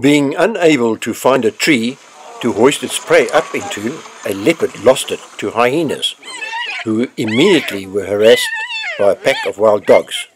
Being unable to find a tree to hoist its prey up into, a leopard lost it to hyenas, who immediately were harassed by a pack of wild dogs.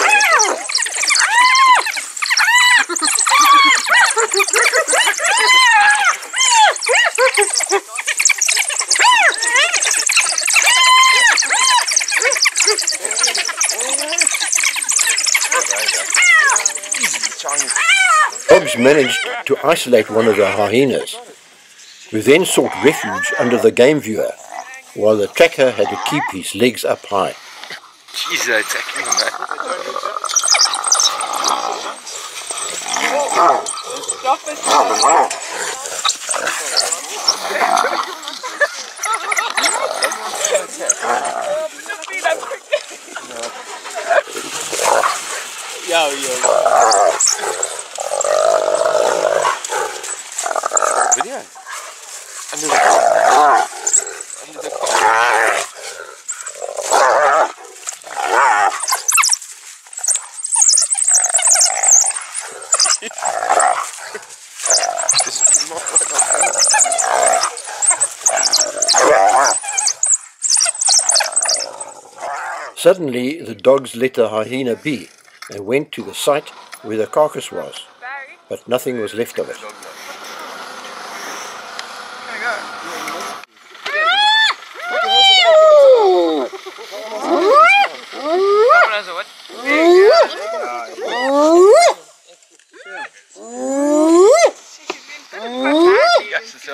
Ah! Dogs managed to isolate one of the hyenas, who then sought refuge under the game viewer, while the tracker had to keep his legs up high. Jeez, attacking him, eh? Yo, yo, yo. Suddenly the dogs let the hyena be and went to the site where the carcass was, but nothing was left of it.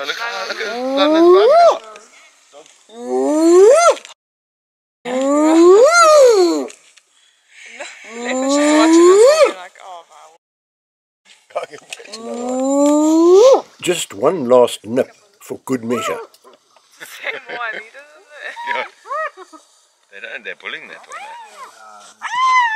Yes, so look, look at London's bum. Just one last nip for good measure. Yeah. They don't, they're pulling that one. eh?